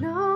No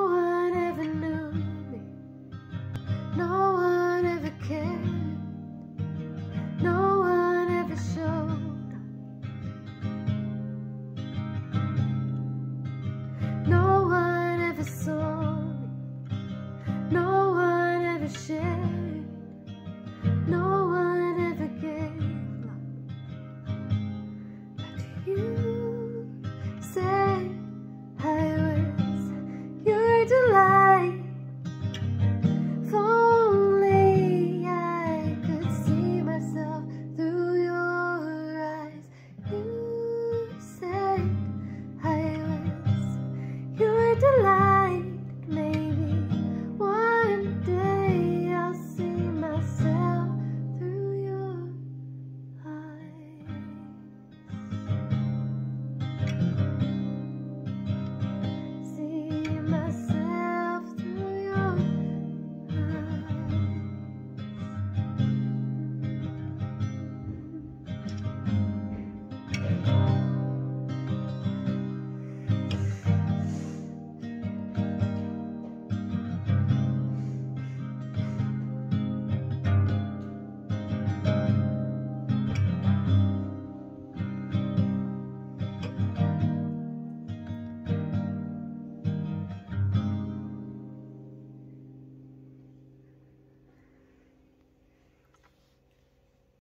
delight.